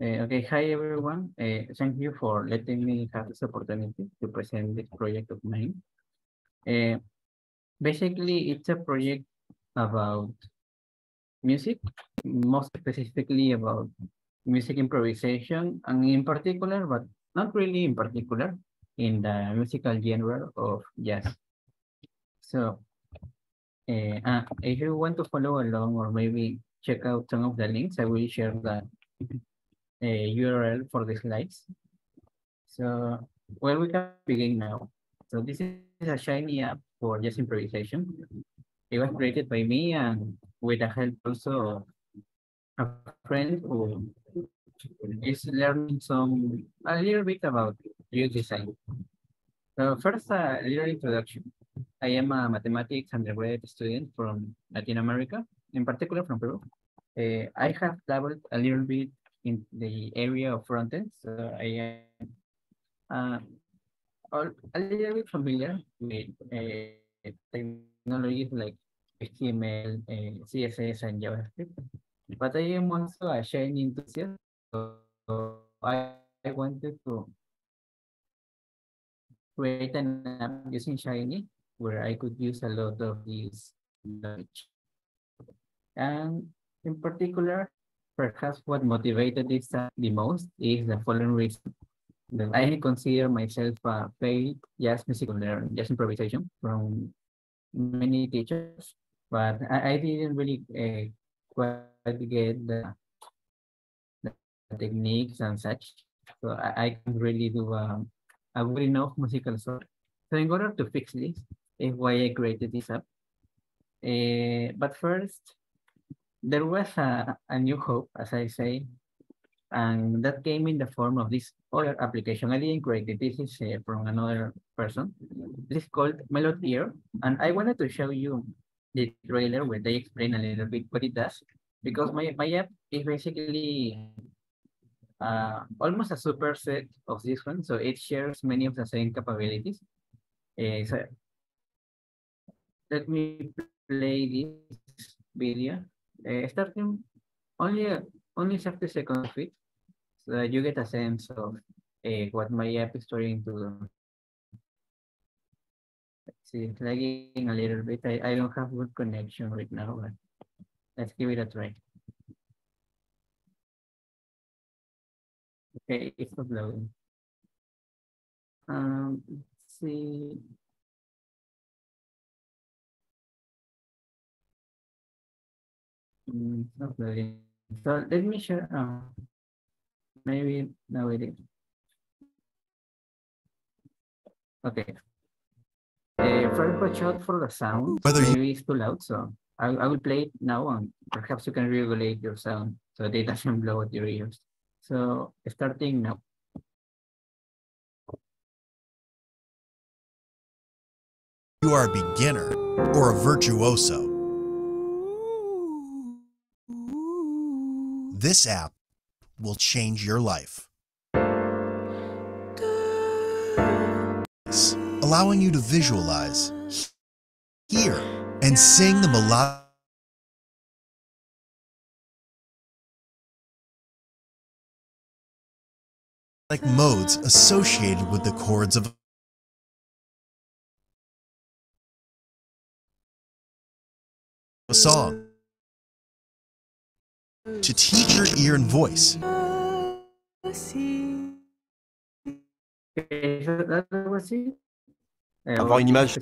Uh, okay, hi everyone. Uh, thank you for letting me have this opportunity to present this project of mine. Uh, basically, it's a project about music, most specifically about music improvisation, and in particular, but not really in particular, in the musical genre of jazz. So, uh, if you want to follow along or maybe check out some of the links, I will share the URL for the slides. So, well, we can begin now. So this is a Shiny app for jazz improvisation. It was created by me and with the help also of a friend who is learning some, a little bit about UX design. So first, a little introduction. I am a mathematics undergraduate student from Latin America, in particular from Peru. Uh, I have dabbled a little bit in the area of frontend, so I am uh, a little bit familiar with uh, technologies like HTML, uh, CSS, and JavaScript. But I am also a Shiny enthusiast, so I, I wanted to create an app using Shiny where I could use a lot of these knowledge. And in particular, perhaps what motivated this the most is the following reason. I consider myself a paid jazz musical learner, jazz improvisation from many teachers, but I, I didn't really uh, quite get the, the, techniques and such. So I, I can really do um, a good enough musical sort. So in order to fix this, is why I created this app. Uh, but first, there was a, a new hope, as I say, and that came in the form of this other application. I didn't create it. This is uh, from another person. This is called Melodier, and I wanted to show you the trailer where they explain a little bit what it does, because my, my app is basically uh, almost a superset of this one, so it shares many of the same capabilities. Uh, so let me play this video uh, starting only only 30 seconds of it so that you get a sense of uh, what my app is trying to do. Let's see, it's lagging a little bit. I, I don't have good connection right now, but let's give it a try. Okay, it's uploading. Um, let's see. Not really. So let me share. Uh, maybe no it is. Okay. Uh, first watch out for the sound. Whether maybe it's too loud, so I, I will play it now and perhaps you can regulate your sound so it doesn't blow out your ears. So starting now. You are a beginner or a virtuoso. This app will change your life. Allowing you to visualize, hear, and sing the melodic modes associated with the chords of a song to teach your ear and voice. Avoir une image.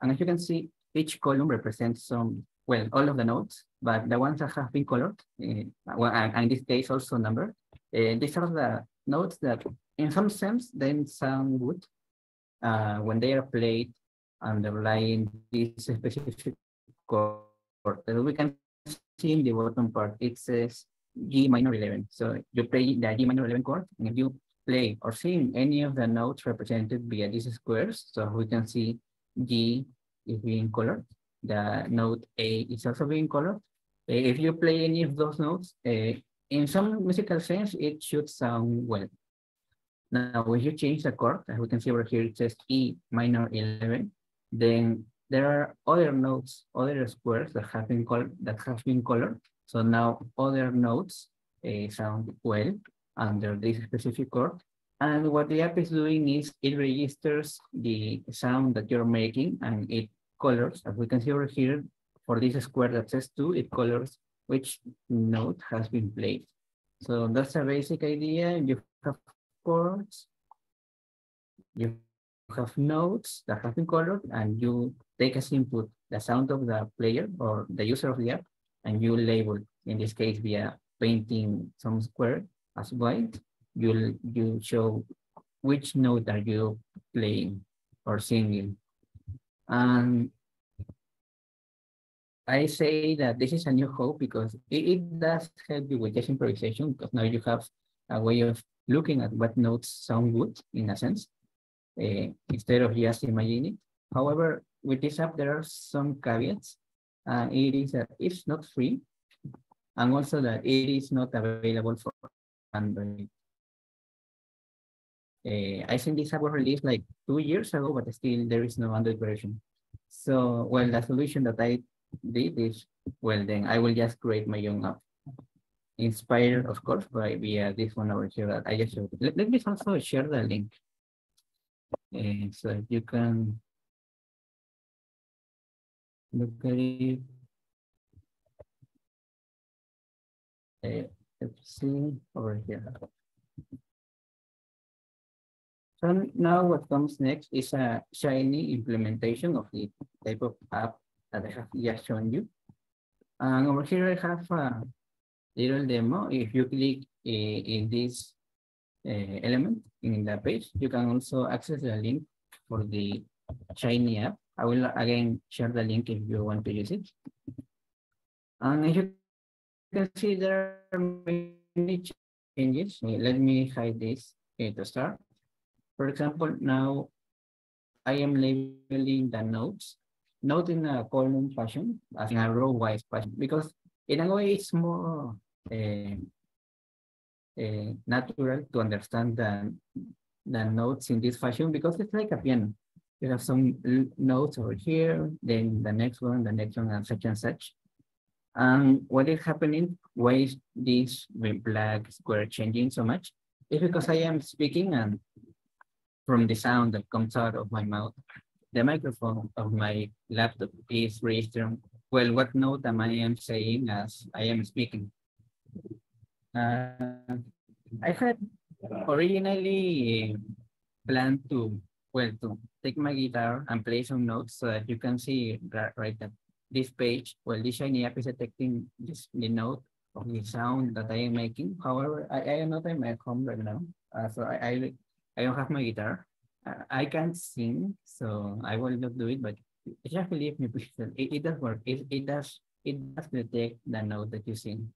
And as you can see, each column represents some, well, all of the notes, but the ones that have been colored, uh, well, and in this case also numbered, uh, these are the notes that in some sense then sound good uh, when they are played underlying this specific chord. We can see in the bottom part, it says G minor 11. So you play the G minor 11 chord, and if you play or sing any of the notes represented via these squares, so we can see G is being colored, the note A is also being colored. Eh, if you play any of those notes, uh, in some musical sense, it should sound well. Now, when you change the chord, as we can see over here, it says E minor 11, then there are other notes, other squares that have been colored, that have been colored. So now other notes uh, sound well. under this specific chord. And what the app is doing is it registers the sound that you're making and it colors, as we can see over here, for this square that says two, it colors which note has been played. So that's a basic idea. You have chords, you have notes that have been colored, and you take as input the sound of the player or the user of the app, and you label, in this case, via painting some square as white, you you show which note are you playing or singing. And I say that this is a new hope because it, it does help you with jazz improvisation because now you have a way of looking at what notes sound good in a sense uh, instead of just imagining. However, with this app, there are some caveats. Uh, it is that it's not free and also that it is not available for Android. Uh, I think this app was released like two years ago, but still there is no Android version. So, well, the solution that I did is, well, then I will just create my own app. Inspired, of course, by via this one over here that I just showed. Let, let me also share the link. Uh, so you can look at it. Uh, see over here. So now what comes next is a shiny implementation of the type of app that I have just shown you. And over here I have a little demo. If you click uh, in this uh, element in the page, you can also access the link for the Shiny app. I will again share the link if you want to use it. And as you can see, there are many changes. Let me hide this uh, to start. For example, now I am labeling the notes, not in a column fashion, as in a row-wise fashion, because in a way it's more uh, uh, natural to understand the, the notes in this fashion because it's like a piano. You have some notes over here, then the next one, the next one, and such and such. And what is happening, why is this black square changing so much? It's because I am speaking and from the sound that comes out of my mouth. The microphone of my laptop is registering, well, what note am I am saying as I am speaking. Uh, I had originally planned to, well, to take my guitar and play some notes so that you can see right, right that this page, well, this Shiny app is detecting this, the note of the sound that I am making. However, I, I am not in my home right now, uh, so I, I I don't have my guitar. I can't sing, so I will not do it, but just believe me, it, it does work. It, it does it does detect the note that you sing.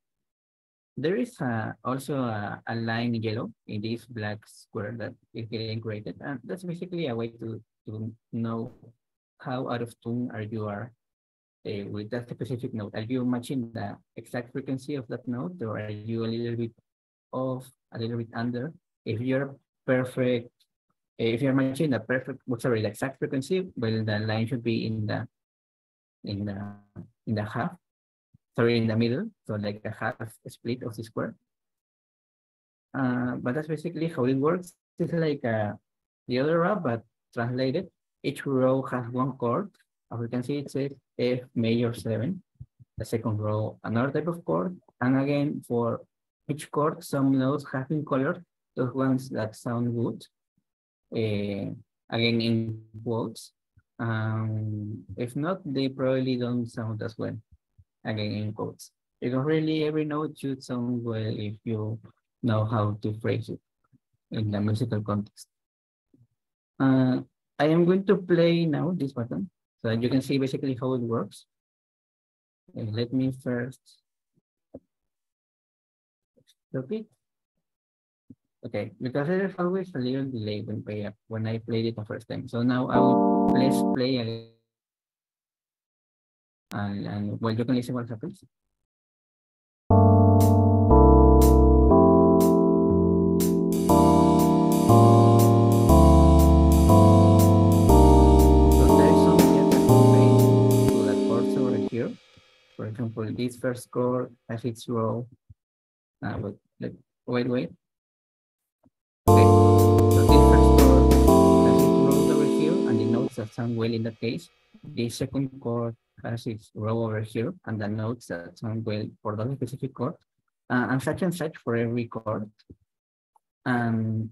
There is a, also a, a line yellow in this black square that is getting created, and that's basically a way to, to know how out of tune are you are uh, with that specific note. Are you matching the exact frequency of that note, or are you a little bit off, a little bit under? If you're perfect, if you're matching the perfect, sorry, the exact frequency, well, the line should be in the, in the, in the half, sorry, in the middle, so like a half split of the square. Uh, but that's basically how it works. It's like uh, the other row, but translated. Each row has one chord. As we can see, it says F major seven. The second row, another type of chord. And again, for each chord, some notes have been colored those ones that sound good, uh, again in quotes. Um, if not, they probably don't sound as well, again in quotes. Because really every note should sound well if you know how to phrase it in the musical context. Uh, I am going to play now this button so you can see basically how it works. Okay, let me first stop it. Okay, because there's always a little delay when play when I played it the first time. So now I will let's play again. And, and can listen what happens. For example, this first chord has its row. Uh, but, wait, wait. Okay, so this first chord has its rows over here and the notes that sound well in that case. The second chord has its row over here and the notes that sound well for that specific chord. Uh, and such and such for every chord. Um,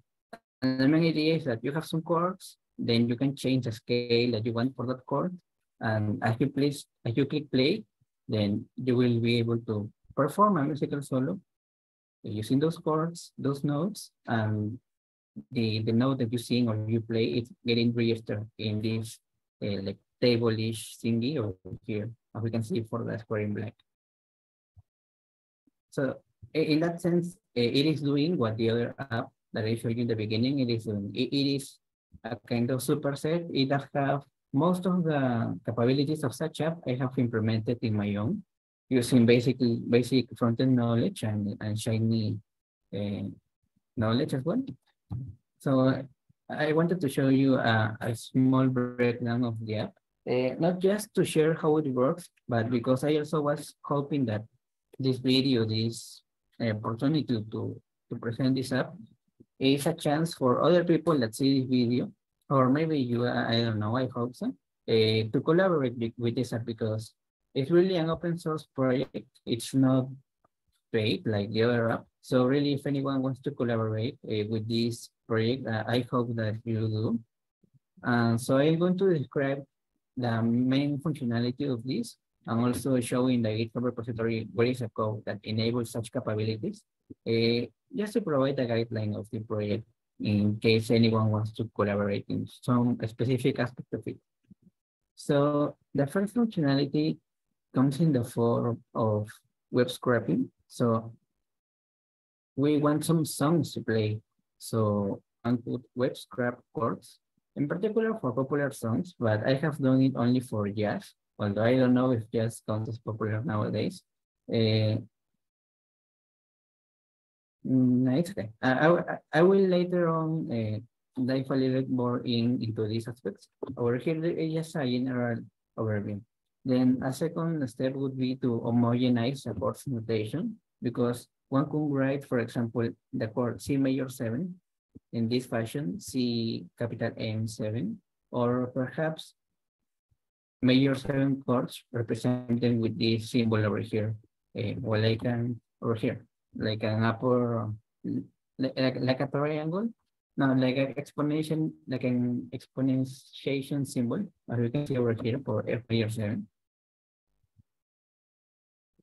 and the main idea is that you have some chords, then you can change the scale that you want for that chord. And as you please, as you click play, then you will be able to perform a musical solo using those chords, those notes, and the, the note that you sing or you play, it's getting registered in this uh, like table-ish thingy over here, as we can see for the square in black. So in that sense, it is doing what the other app that I showed you in the beginning, it is doing. It, it is a kind of superset. It does have most of the capabilities of such app I have implemented in my own using basically basic front-end knowledge and, and Shiny uh, knowledge as well. So I wanted to show you a, a small breakdown of the app, uh, not just to share how it works, but because I also was hoping that this video, this opportunity to, to, present this app is a chance for other people that see this video, or maybe you, I don't know, I hope so, uh, to collaborate with this app because it's really an open source project. It's not paid like the other app. So really, if anyone wants to collaborate uh, with this project, uh, I hope that you do. Uh, so I'm going to describe the main functionality of this and also showing the GitHub repository where is a code that enables such capabilities, uh, just to provide a guideline of the project in case anyone wants to collaborate in some specific aspect of it. So the first functionality comes in the form of web scraping. So we want some songs to play. So I put web scrap chords, in particular for popular songs, but I have done it only for jazz, although I don't know if jazz counts as popular nowadays. Uh, nice. Okay. I, I, I will later on uh, dive a little bit more in into these aspects. Over here, just a general overview. Then a second step would be to homogenize the chords notation because one could write, for example, the chord C major 7 in this fashion, C capital M7, or perhaps major 7 chords represented with this symbol over here, uh, well, like an, over here, like an upper, like, like a triangle, no, like an exponentiation, like an exponentiation symbol, as you can see over here for F major 7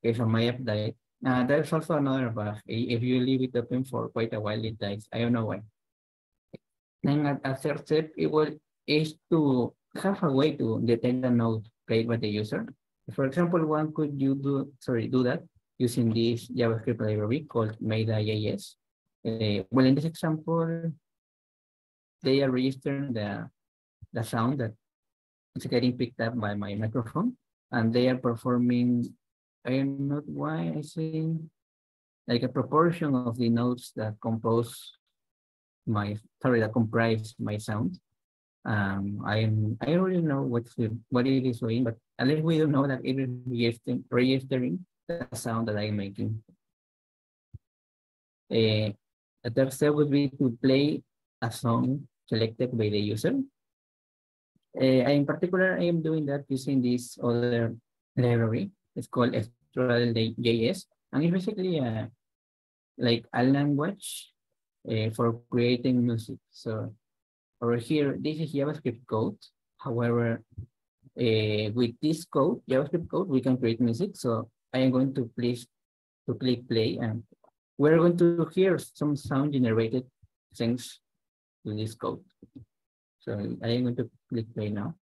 okay, so my died. Uh, there's also another bug. If you leave it open for quite a while, it dies. I don't know why. Then at a third step, it will is to have a way to detect the node played by the user. For example, one could you do sorry do that using this JavaScript library called Meyda.js. Uh, well, in this example, they are registering the the sound that is getting picked up by my microphone, and they are performing I am not why I say like a proportion of the notes that compose my sorry that comprise my sound. Um, I am I really know what's the, what it is doing, but at least we don't know that it is registering, registering the sound that I'm making. Uh, the third step would be to play a song selected by the user. Uh, in particular, I am doing that using this other library it's called Strudel.js, and it's basically a, like a language uh, for creating music. So over here, this is JavaScript code. However, uh, with this code, JavaScript code, we can create music. So I am going to please to click play, and we're going to hear some sound generated thanks to this code. So I am going to click play now.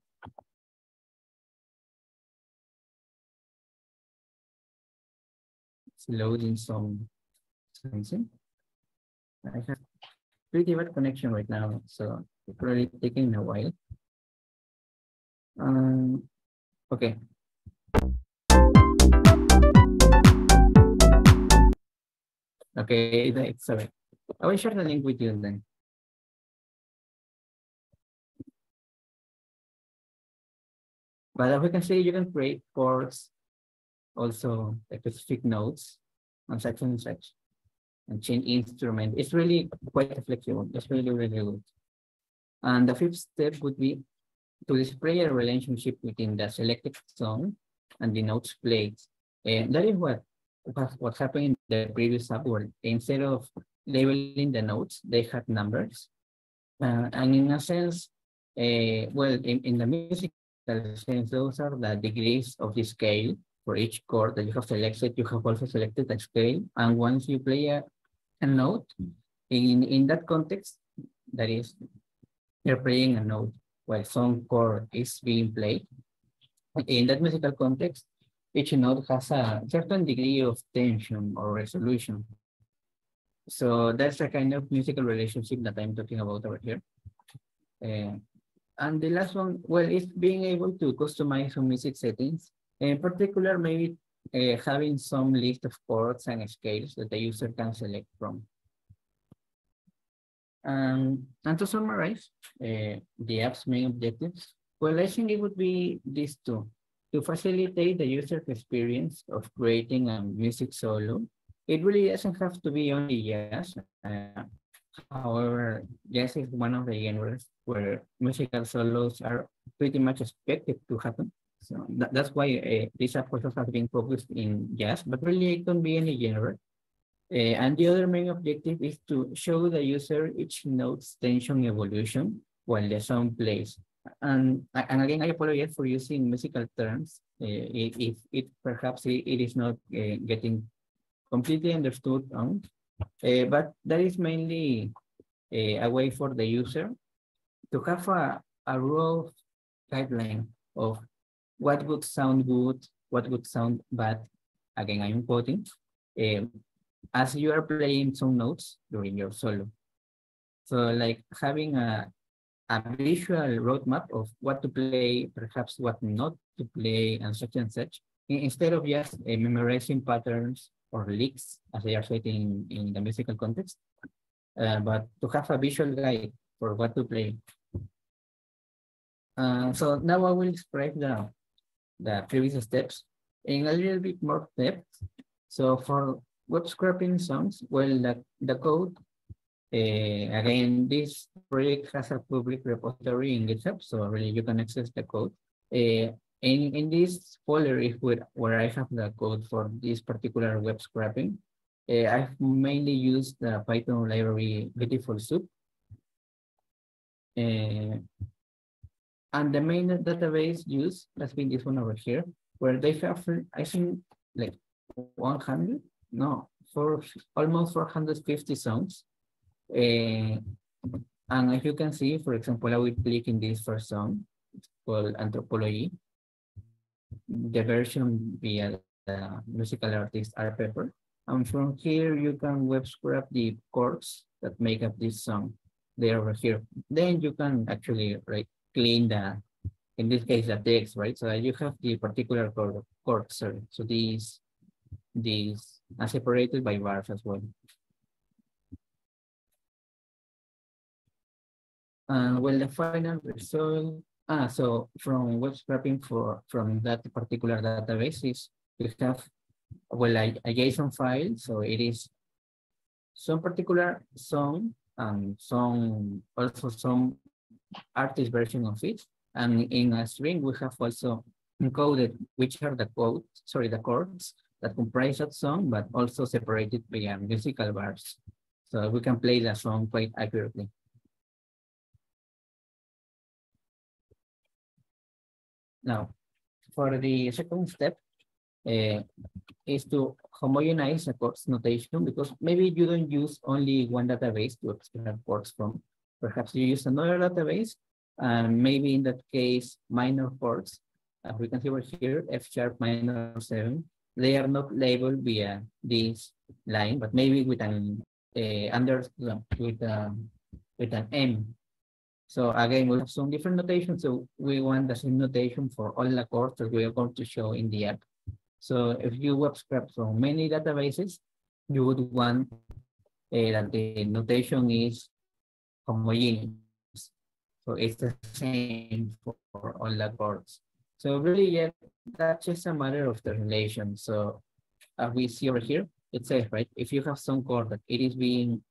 It's loading some something. I have pretty bad connection right now, so it's probably taking a while. Um, okay. Okay, it's all right. I will share the link with you then. But as we can see, you can create ports also specific nodes on such and such. And change instrument. It's really quite flexible. It's really, really good. And the fifth step would be to display a relationship between the selected song and the notes played. And that is what, what happened in the previous where instead of labeling the notes, they had numbers. Uh, and in a sense, uh, well, in, in the musical sense, those are the degrees of the scale for each chord that you have selected. You have also selected the scale. And once you play a, a note, in, in that context, that is, you're playing a note while some chord is being played. In that musical context, each note has a certain degree of tension or resolution. So that's the kind of musical relationship that I'm talking about over here. Uh, and the last one, well, is being able to customize some music settings. In particular, maybe uh, having some list of chords and scales that the user can select from. Um, and to summarize uh, the app's main objectives, well, I think it would be these two. To facilitate the user experience of creating a music solo, it really doesn't have to be only jazz. Uh, however, jazz is one of the genres where musical solos are pretty much expected to happen. That, that's why uh, this approach has been focused in jazz, but really it can be any genre. Uh, and the other main objective is to show the user each note's tension evolution while the song plays. And, and again, I apologize for using musical terms uh, if, if it perhaps it, it is not uh, getting completely understood uh, but that is mainly a way for the user to have a, a raw guideline of what would sound good, what would sound bad. Again, I'm quoting, uh, as you are playing some notes during your solo. So like having a, a visual roadmap of what to play, perhaps what not to play, and such and such, instead of just uh, memorizing patterns or licks, as they are said in, in the musical context, uh, but to have a visual guide for what to play. Uh, so now I will describe the, the previous steps in a little bit more depth. So for web scraping songs, well, the, the code uh, again, this project has a public repository in GitHub, so really you can access the code. Uh, in, in this folder is where, where I have the code for this particular web scraping. Uh, I've mainly used the Python library Beautiful Soup. Uh, and the main database used has been this one over here, where they have, I think, like 100, no, for almost 450 songs uh, and as you can see, for example, I will click in this first song, it's called Anthropology. The version via the musical artist Art Pepper. And from here, you can web scrap the chords that make up this song. They are over here. Then you can actually right, clean the, in this case, the text, right? So you have the particular chord sorry. So these, these are separated by bars as well. And well, the final result, ah, so from web scraping for from that particular database is we have, well, a, a JSON file. So it is some particular song and some, also some artist version of it. And in a string, we have also encoded which are the codes, sorry, the chords that comprise that song, but also separated by musical bars. So we can play the song quite accurately. Now, for the second step uh, is to homogenize the chords notation because maybe you don't use only one database to extract chords from. Perhaps you use another database, and maybe in that case, minor chords, as we can see over here, F sharp minor seven, they are not labeled via this line, but maybe with an uh, under with um, with an M so again, we have some different notations. So we want the same notation for all the chords that we are going to show in the app. So if you web scrap from many databases, you would want uh, that the notation is homogeneous. So it's the same for, all the chords. So really, yeah, that's just a matter of the relation. So as we see over here, it says, right, if you have some code that it is being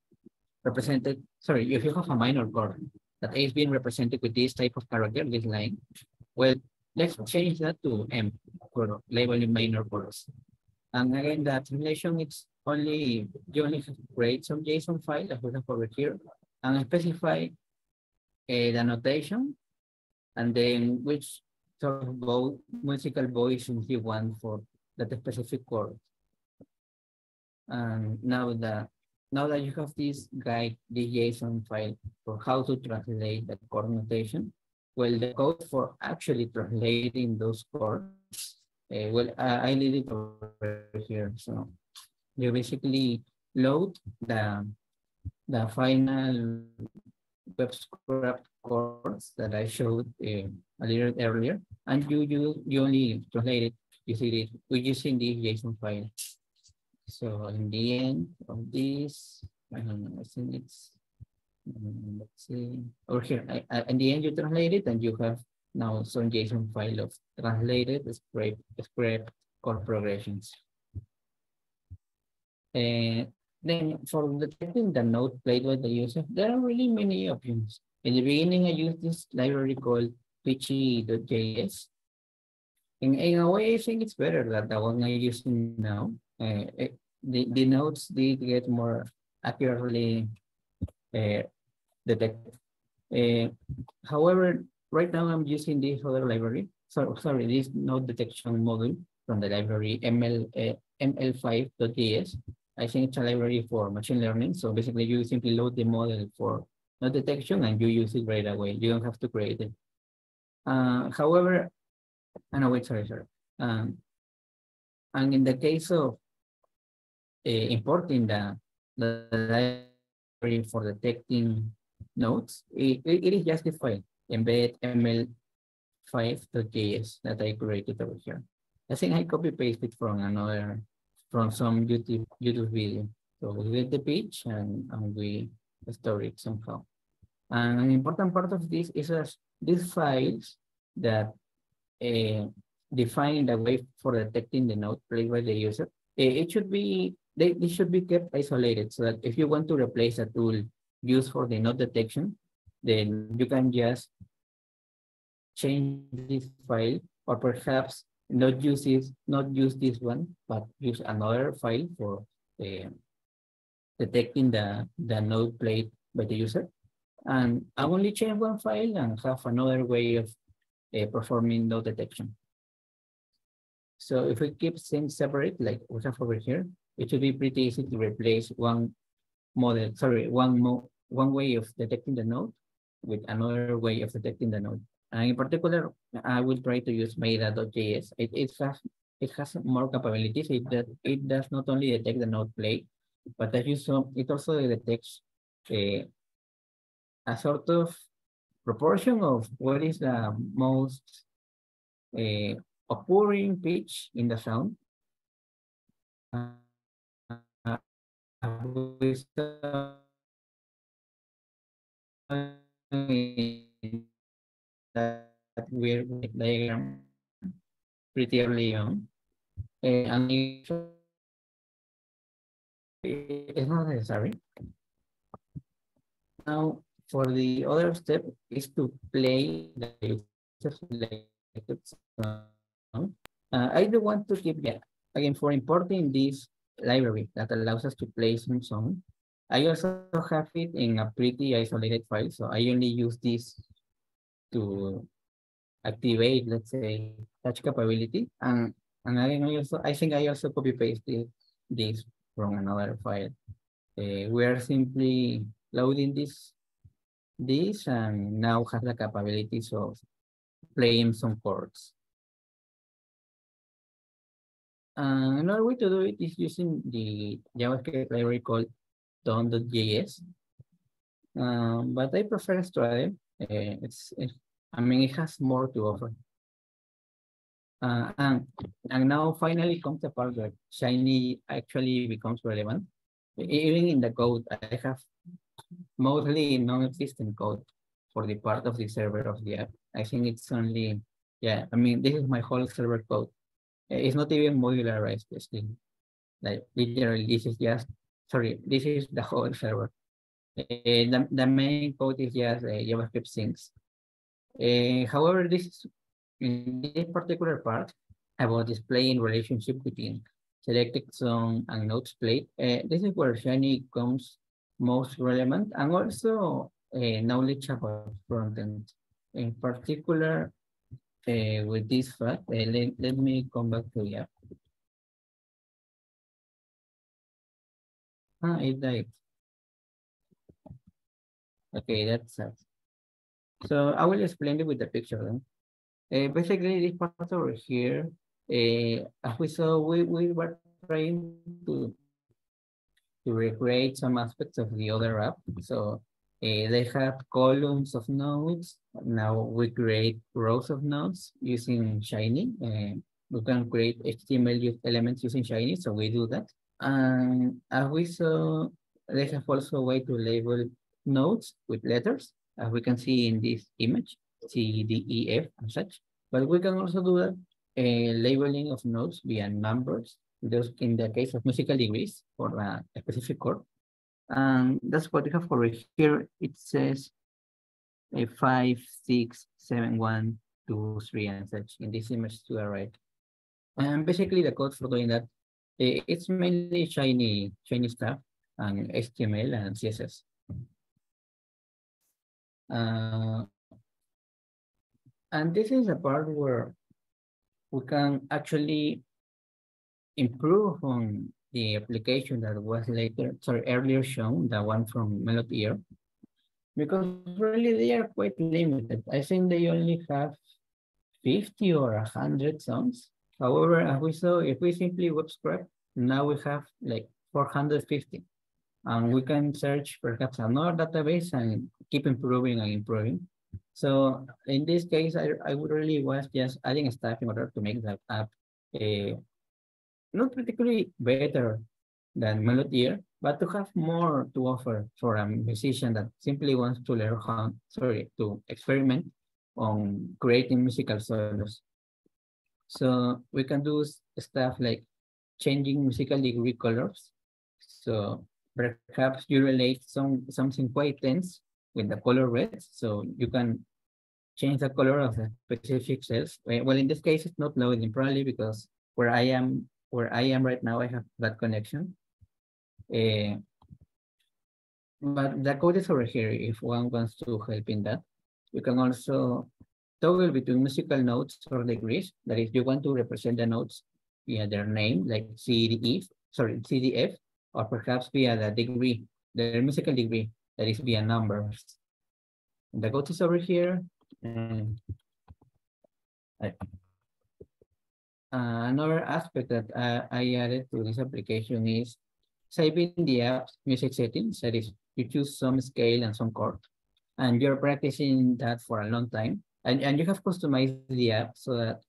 represented, sorry, if you have a minor code that is being represented with this type of character, this line, well, let's change that to M for labeling minor chords. And again, that relation it's only, you only have to create some JSON file that we have over here and specify uh, the notation and then which sort of vo musical voice you want for that specific chord. And now that now that you have this guide, the JSON file for how to translate the chord notation, well, the code for actually translating those chords, uh, well, I, I leave it over here. So you basically load the the final web scrap chords that I showed uh, a little earlier, and you you you only translate it using it using the JSON file. So in the end of this, I don't know, I think it's um, let's see over here. I, I, in the end, you translate it, and you have now some JSON file of translated script script chord progressions. And then for detecting the note played by the user, there are really many options. In the beginning, I used this library called pitchy.js. In, in a way, I think it's better than the one I'm using now. Uh, it, the, the notes did get more accurately uh, detected. Uh, however, right now I'm using this other library. So, sorry, this node detection module from the library ML, uh, ML5.js. I think it's a library for machine learning. So basically you simply load the model for node detection and you use it right away. You don't have to create it. Uh, however, uh, no, wait, sorry, sorry. Um, and in the case of uh, importing the, the library for detecting nodes, it, it is just the file, embed ml5.js that I created over here. I think I copy pasted from another from some YouTube YouTube video. So we get the page and, and we store it somehow. And an important part of this is that these files that uh, define the way for detecting the note played by the user, uh, it should be they, they should be kept isolated so that if you want to replace a tool used for the note detection, then you can just change this file or perhaps not use this, not use this one, but use another file for uh, detecting the, the node played by the user. And I only change one file and have another way of uh, performing node detection. So if we keep things separate, like we have over here, it should be pretty easy to replace one model, sorry, one, mo one way of detecting the node with another way of detecting the node. And in particular, I will try to use Meyda.js. It, it, has, it has more capabilities. It, that, it does not only detect the node play, but that you saw, it also detects a, a sort of proportion of what is the most uh, occurring pitch in the sound. Uh, that weird diagram pretty early on. Uh, and it's not necessary. Now, for the other step is to play the selected song. Uh, I do want to keep, yeah, again, for importing this library that allows us to play some song, I also have it in a pretty isolated file, so I only use this to activate, let's say, touch capability. And, and I also, I think I also copy pasted this from another file. Uh, we are simply loading this, this and now has the capabilities of playing some chords. Another way to do it is using the JavaScript library called Tone.js. Um, but I prefer Stripe uh, it's, it, I mean, it has more to offer. Uh, and, and now finally comes the part where Shiny actually becomes relevant. Even in the code, I have mostly non-existent code for the part of the server of the app. I think it's only, yeah, I mean, this is my whole server code. It's not even modularized still. Like literally, this is just, sorry, this is the whole server. Uh, the, the main code is just uh, JavaScript things. Uh, however, this this particular part about displaying relationship between selected zone and notes played. Uh, this is where Shiny comes most relevant and also uh, knowledge about frontend. In particular, with this fact, let, let me come back to app. Ah, it died. Okay, that's it. So I will explain it with the picture then. Uh, basically, this part over here, uh, as we saw, we, we were trying to, to recreate some aspects of the other app. So uh, they have columns of nodes. Now we create rows of nodes using Shiny. Uh, we can create HTML elements using Shiny, so we do that. And as we saw, they have also a way to label nodes with letters, as we can see in this image, C, D, E, F, and such. But we can also do that uh, labeling of nodes via numbers, those in the case of musical degrees for a specific chord. And that's what we have for here. It says a five, six, seven, one, two, three, and such in this image to the right. And basically the code for doing that, it's mainly shiny, shiny stuff and HTML and CSS. Uh, and this is a part where we can actually improve on the application that was later, sorry, earlier shown, the one from Melodier, because really they are quite limited. I think they only have 50 or 100 songs. However, as we saw, if we simply web scrap, now we have like 450. And we can search perhaps another database and keep improving and improving. So in this case, I, I would really was just adding stuff in order to make that app uh, not particularly better than Melodier, but to have more to offer for a musician that simply wants to learn how, sorry, to experiment on creating musical solos. So we can do stuff like changing musical degree colors. So perhaps you relate some something quite tense with the color red. So you can change the color of the specific cells. Well, in this case, it's not loading probably because where I am, where I am right now, I have that connection. Uh, but the code is over here if one wants to help in that. You can also toggle between musical notes or degrees. That is, if you want to represent the notes via their name, like CDE, sorry, CDF, or perhaps via the degree, the musical degree, that is via numbers. The code is over here. And I, uh, another aspect that I added to this application is saving the app's music settings. That is, you choose some scale and some chord, and you're practicing that for a long time. And, and you have customized the app so that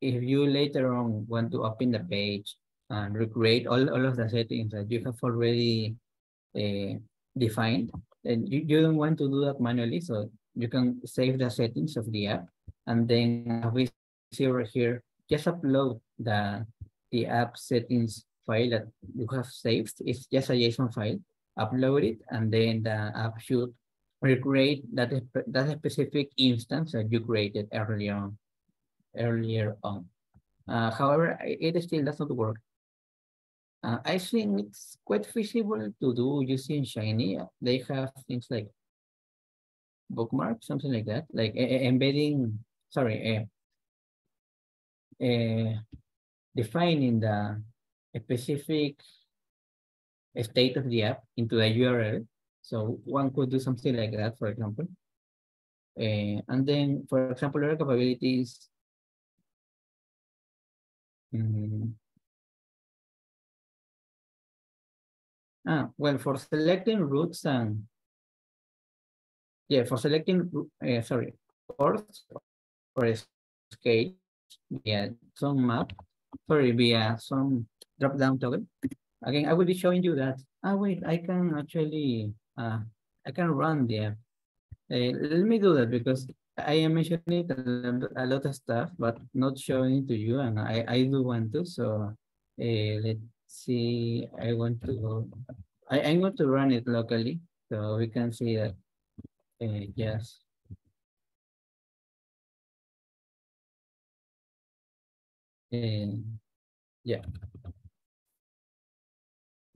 if you later on want to open the page and recreate all, all of the settings that you have already uh, defined, And you, you don't want to do that manually. So you can save the settings of the app. And then we see over here, just upload the, the app settings file that you have saved. It's just a JSON file. Upload it, and then the app should recreate that, that specific instance that you created earlier on. Earlier on. Uh, however, it still does not work. Uh, I think it's quite feasible to do using Shiny. They have things like bookmark, something like that, like embedding, sorry, uh, uh, defining the specific state of the app into the URL. So one could do something like that, for example. Uh, and then, for example, other capabilities. Mm, ah, well, for selecting routes and yeah, for selecting, uh, sorry, chords or scale via some map, sorry, via some drop-down toggle. Again, I will be showing you that, ah, wait, I can actually, uh, I can run there. Uh, let me do that because I am mentioning a lot of stuff, but not showing to you, and I, I do want to, so uh, let's see, I want to, I, I'm going to run it locally, so we can see that, uh, yes. And yeah.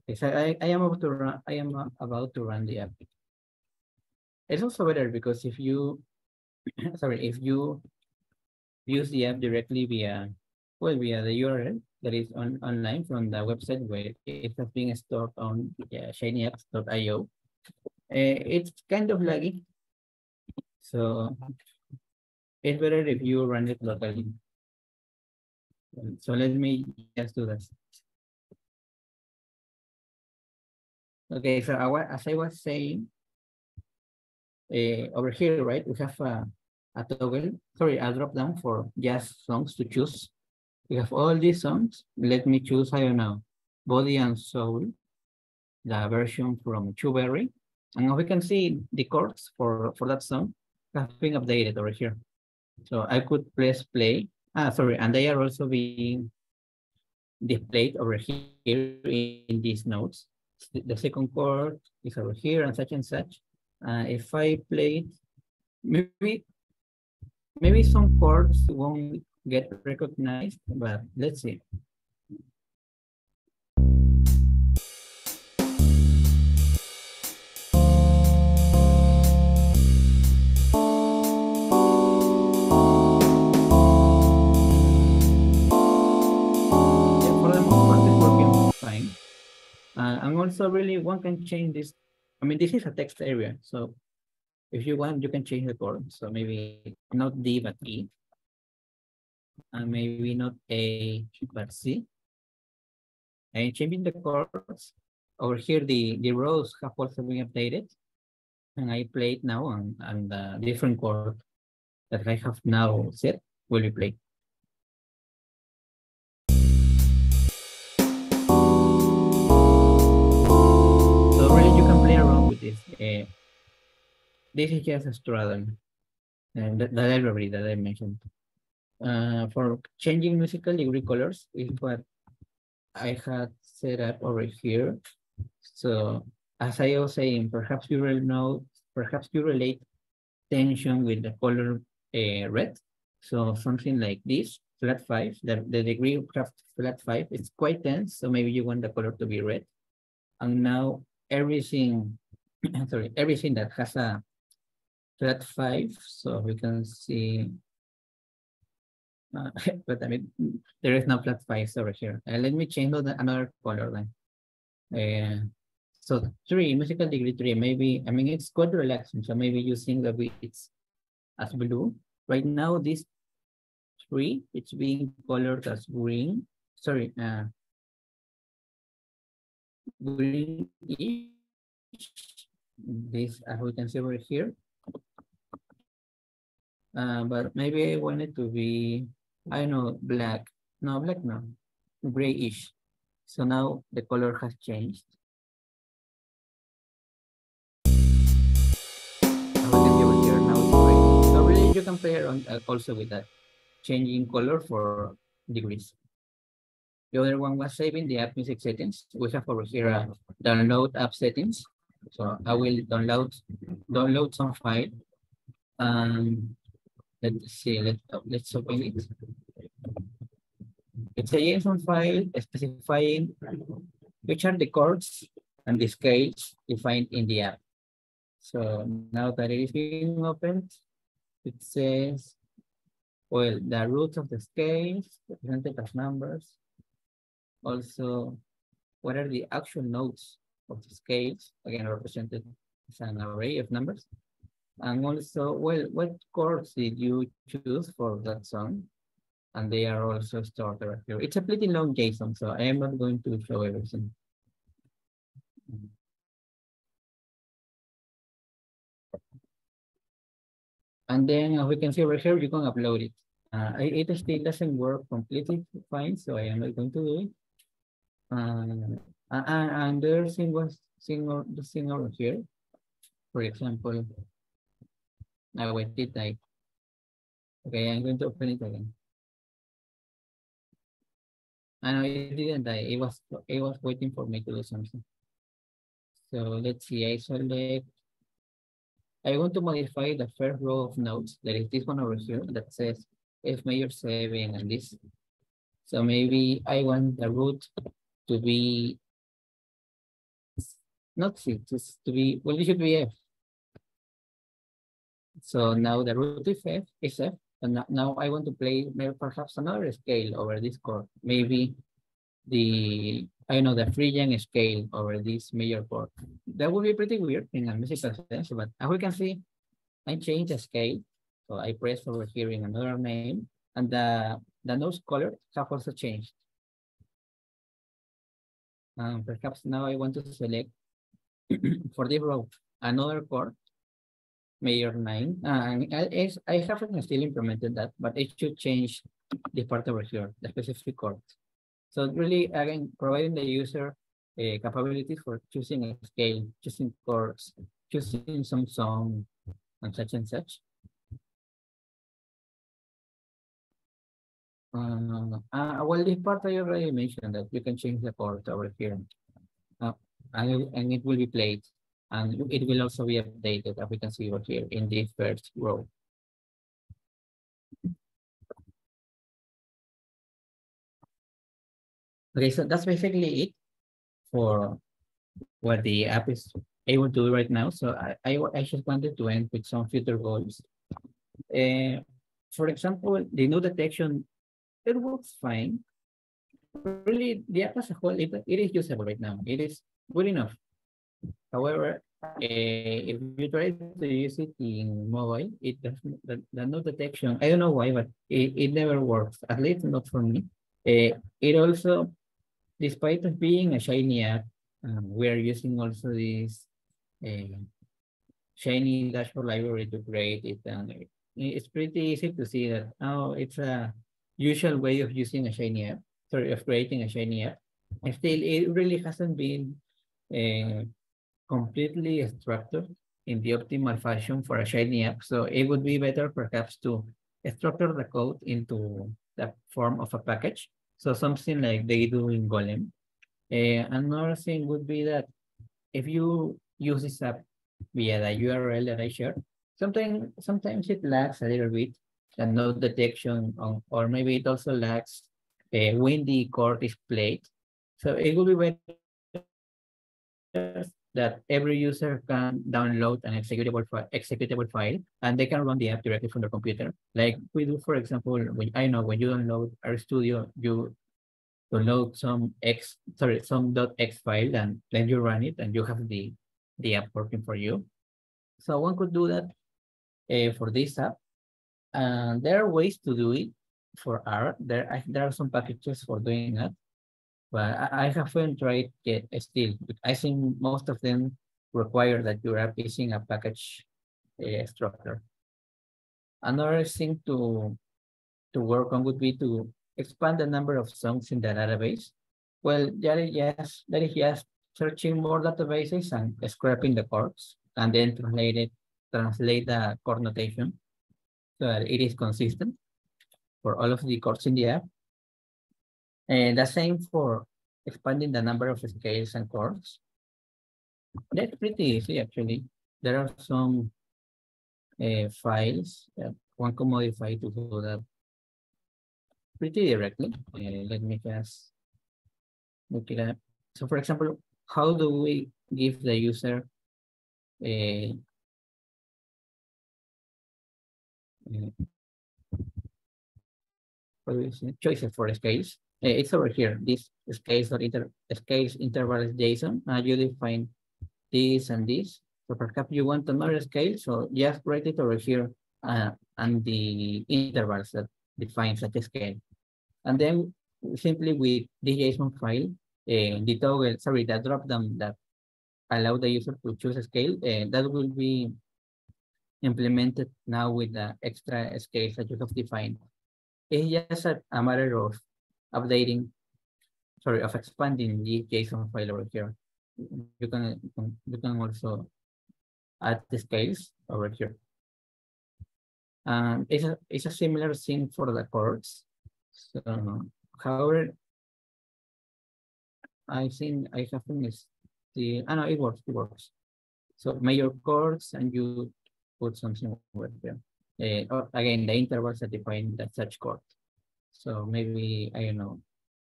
Yes, I, I am about to run, I am about to run the app. It's also better because if you, sorry, if you use the app directly via, well, via the URL that is on online from the website where it has been stored on yeah, shinyapps.io, uh, it's kind of laggy. So it's better if you run it locally. So let me just do this. Okay, so I, as I was saying, uh, over here, right, we have a, a toggle, sorry, a drop down for just songs to choose. We have all these songs. Let me choose, I don't know, Body and Soul, the version from Chu Berry. And we can see the chords for, for that song have been updated over here. So I could press play. Ah, sorry, and they are also being displayed over here in these notes. The second chord is over here and such and such. Uh, if I play it, maybe maybe some chords won't get recognized, but let's see. Uh, and also really one can change this. I mean, this is a text area. So if you want, you can change the chord. So maybe not D, but E. And maybe not A, but C. And changing the chords. Over here, the, the rows have also been updated. And I play it now on, on the different chord that I have now set will be played. So really you can play around with this. Uh, this is just a Strudel, and the, the library that I mentioned. Uh, for changing musical degree colors is what I had set up over here. So as I was saying, perhaps you will know, perhaps you relate tension with the color uh, red. So something like this, flat five, the, the degree of flat five is quite tense. So maybe you want the color to be red. And now everything sorry, everything that has a flat five, so we can see, uh, but I mean, there is no flat five over here. Uh, let me change the, another color then. Uh, so three, musical degree three, maybe, I mean, it's quite relaxing, so maybe using the beats as blue. Right now, this three, it's being colored as green, sorry, uh, green this as we can see over here. Uh, but maybe I want it to be, I know, black. No, black no, grayish. So now the color has changed. And you can play around uh, also with that, changing color for degrees. The other one was saving the app music settings. We have over here a download app settings. So I will download download some file. Um, let's see. Let oh, let's open it. It's a JSON file specifying which are the chords and the scales defined in the app. So now that it is being opened, it says, well, the roots of the scales represented as numbers. Also, what are the actual notes of the scales, again represented as an array of numbers. And also, well, what chords did you choose for that song? And they are also stored right here. It's a pretty long JSON, so I am not going to show everything. And then uh, we can see over here, you can upload it. Uh, it still doesn't work completely fine, so I am not going to do it. Uh, and, and there's single, single, the single here. For example, I wait it like, okay, I'm going to open it again. Ah, I know it didn't die. It was it was waiting for me to do something. So let's see. I select. I want to modify the first row of notes. That is this one over here that says F major seven and this. So maybe I want the root to be not just to be well, it should be F. So now the root is F, is F, and now I want to play maybe perhaps another scale over this chord. Maybe the, I know, the Phrygian scale over this major chord. That would be pretty weird in a musical sense, but as we can see, I change the scale. So I press over here in another name, and the, the note color have also changed. Um, perhaps now I want to select for this row another chord major nine. Uh, I, I haven't still implemented that, but it should change the part over here, the specific chord. So really, again, providing the user uh, capabilities for choosing a scale, choosing chords, choosing some song, and such and such. Uh, uh, well, this part I already mentioned that you can change the chord over here. Uh, and, and it will be played and it will also be updated as we can see over here in the first row. Okay, so that's basically it for what the app is able to do right now. So I, I, I just wanted to end with some future goals. Uh, for example, the node detection, it works fine. Really, the app as a whole, it, it is usable right now. It is good enough. However, uh, if you try to use it in mobile, it doesn't, the, the node detection, I don't know why, but it, it never works, at least not for me. Uh, it also, despite of being a Shiny app, um, we are using also this uh, Shiny dashboard library to create it. And it's pretty easy to see that, oh, it's a usual way of using a Shiny app, sorry, of creating a Shiny app. And still, it really hasn't been uh, completely structured in the optimal fashion for a Shiny app. So it would be better perhaps to structure the code into the form of a package. So something like they do in Golem. Uh, another thing would be that if you use this app via the URL that I shared, sometimes sometimes it lags a little bit, the node detection, on, or maybe it also lags uh, when the chord is played. So it would be better that every user can download an executable, executable file and they can run the app directly from their computer. Like we do, for example, when I know when you download RStudio, you download some X, sorry, some .x file and then you run it and you have the, the app working for you. So one could do that uh, for this app. And there are ways to do it for R. There, there are some packages for doing that but I, I haven't tried yet still. I think most of them require that you are using a package uh, structure. Another thing to to work on would be to expand the number of songs in the database. Well, that is just, that is just searching more databases and scraping the chords and then translate it, translate the chord notation so that it is consistent for all of the chords in the app. And the same for expanding the number of scales and chords. That's pretty easy, actually. There are some uh, files that one can modify to do that pretty directly. Uh, let me just look it up. So for example, how do we give the user a, a what do say? choices for scales? Uh, it's over here. This scales or inter scales interval is JSON. Uh, you define this and this. So perhaps you want another scale, so just write it over here uh, and the intervals that define such a scale. And then simply with the JSON file, uh, the toggle, sorry, the drop down that allow the user to choose a scale, uh, that will be implemented now with the extra scales that you have defined. It's just a, a matter of updating, sorry, of expanding the JSON file over here. You can, you can also add the scales over here. And it's a, it's a similar thing for the chords. So, however, I think I have finished the, I know it works, it works. So major chords and you put something over there. Uh, again, the intervals that define that such chord. So maybe, I don't know,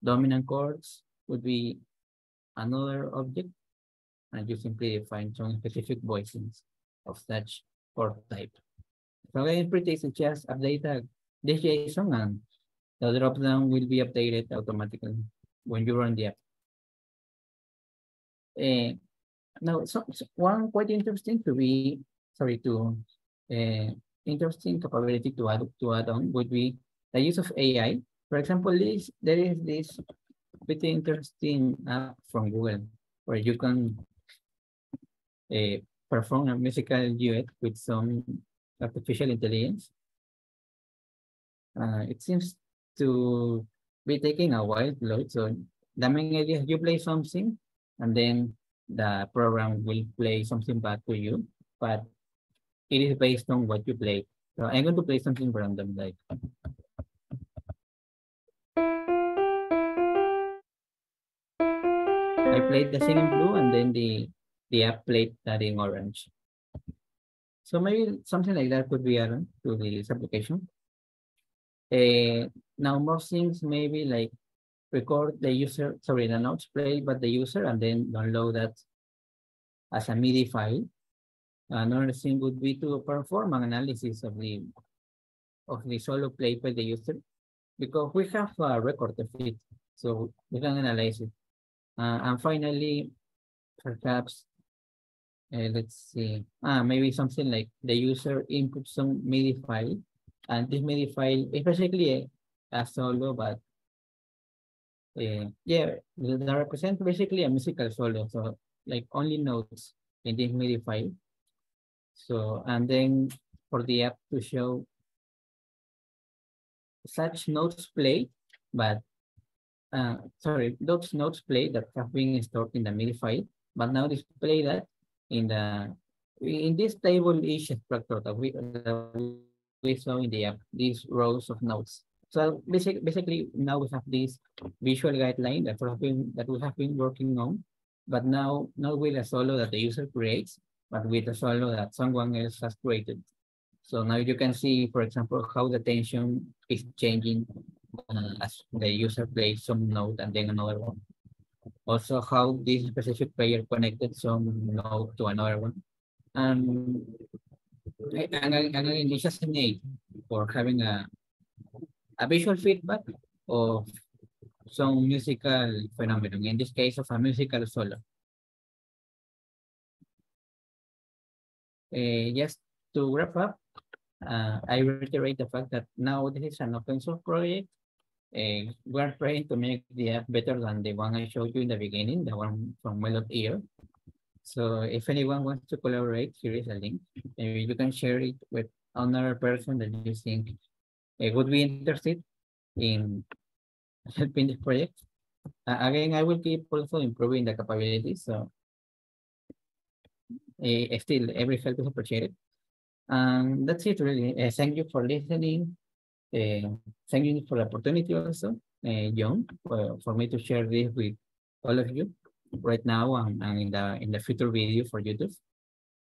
dominant chords would be another object and you simply define some specific voicings of such chord type. So again, pretty easy, just update this JSON and the dropdown will be updated automatically when you run the app. Uh, now, so, so, one quite interesting to be, sorry, to uh, interesting capability to add to add on would be the use of AI. For example, this there is this pretty interesting app from Google where you can uh, perform a musical duet with some artificial intelligence. Uh, it seems to be taking a while to load. So the main idea is you play something and then the program will play something back to you, but it is based on what you play. So I'm going to play something random like I played the thing in blue and then the the app played that in orange. So maybe something like that could be added to this application. Uh, now more things maybe like record the user, sorry, the notes played by the user and then download that as a MIDI file. Another thing would be to perform an analysis of the of the solo played by the user because we have a record of it, so we can analyze it. Uh, and finally, perhaps, uh, let's see, ah, maybe something like the user inputs some MIDI file, and this MIDI file is basically a, a solo, but uh, yeah, that represent basically a musical solo. So like only notes in this MIDI file. So, and then for the app to show such notes played, but uh, sorry, those notes played that have been stored in the MIDI file, but now display that in the in this table is structure that we, that we saw in the app, these rows of notes. So basically, basically now we have this visual guideline that we have been that we have been working on, but now not with a solo that the user creates, but with a solo that someone else has created. So now you can see, for example, how the tension is changing uh, as the user plays some note and then another one. Also, how this specific player connected some note to another one. And, and, and it's just a need for having a a visual feedback of some musical phenomenon, in this case of a musical solo. Uh, just to wrap up, uh, I reiterate the fact that now this is an open source project. Uh, we're trying to make the app better than the one I showed you in the beginning, the one from Melot.io. So if anyone wants to collaborate, here is a link. Maybe you can share it with another person that you think uh, would be interested in helping this project. Uh, again, I will keep also improving the capabilities. So uh, still, every help is appreciated. And that's it really. Uh, thank you for listening. Uh, thank you for the opportunity also, uh, John, for, for me to share this with all of you right now and, and in the in the future video for YouTube.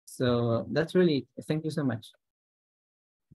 So that's really, thank you so much.